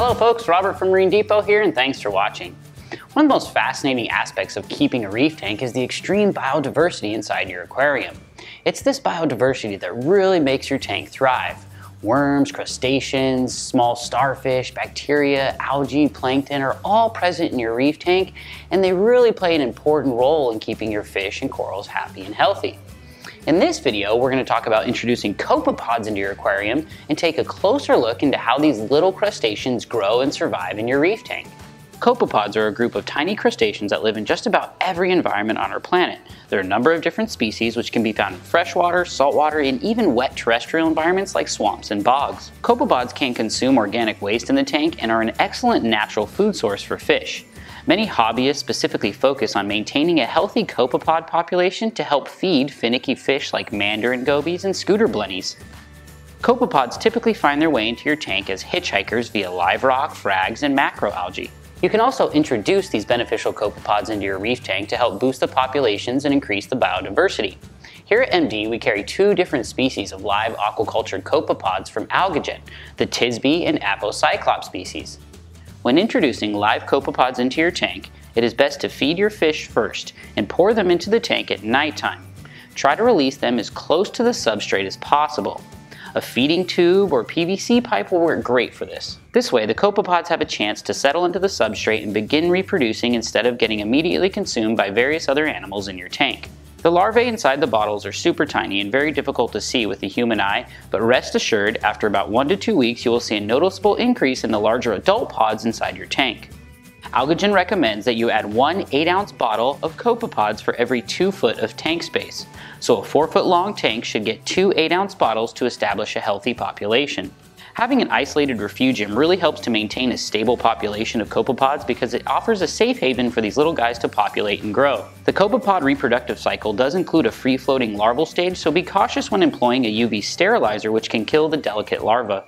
Hello folks, Robert from Marine Depot here and thanks for watching. One of the most fascinating aspects of keeping a reef tank is the extreme biodiversity inside your aquarium. It's this biodiversity that really makes your tank thrive. Worms, crustaceans, small starfish, bacteria, algae, plankton are all present in your reef tank and they really play an important role in keeping your fish and corals happy and healthy. In this video, we're going to talk about introducing copepods into your aquarium and take a closer look into how these little crustaceans grow and survive in your reef tank. Copepods are a group of tiny crustaceans that live in just about every environment on our planet. There are a number of different species which can be found in freshwater, saltwater, and even wet terrestrial environments like swamps and bogs. Copepods can consume organic waste in the tank and are an excellent natural food source for fish. Many hobbyists specifically focus on maintaining a healthy copepod population to help feed finicky fish like mandarin gobies and scooter blennies. Copepods typically find their way into your tank as hitchhikers via live rock, frags, and macroalgae. You can also introduce these beneficial copepods into your reef tank to help boost the populations and increase the biodiversity. Here at MD, we carry two different species of live aquacultured copepods from AlgaGen, the Tisbe and Apocyclops species. When introducing live copepods into your tank, it is best to feed your fish first and pour them into the tank at nighttime. Try to release them as close to the substrate as possible. A feeding tube or PVC pipe will work great for this. This way, the copepods have a chance to settle into the substrate and begin reproducing instead of getting immediately consumed by various other animals in your tank. The larvae inside the bottles are super tiny and very difficult to see with the human eye, but rest assured, after about one to two weeks, you will see a noticeable increase in the larger adult pods inside your tank. AlgaGen recommends that you add one 8 ounce bottle of copepods for every 2 foot of tank space, so a 4 foot long tank should get two 8 ounce bottles to establish a healthy population. Having an isolated refugium really helps to maintain a stable population of copepods because it offers a safe haven for these little guys to populate and grow. The copepod reproductive cycle does include a free-floating larval stage, so be cautious when employing a UV sterilizer which can kill the delicate larva.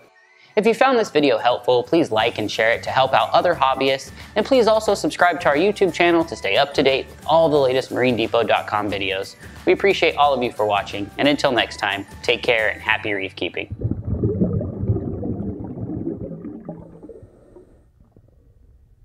If you found this video helpful, please like and share it to help out other hobbyists, and please also subscribe to our YouTube channel to stay up to date with all the latest marinedepot.com videos. We appreciate all of you for watching, and until next time, take care and happy reef keeping.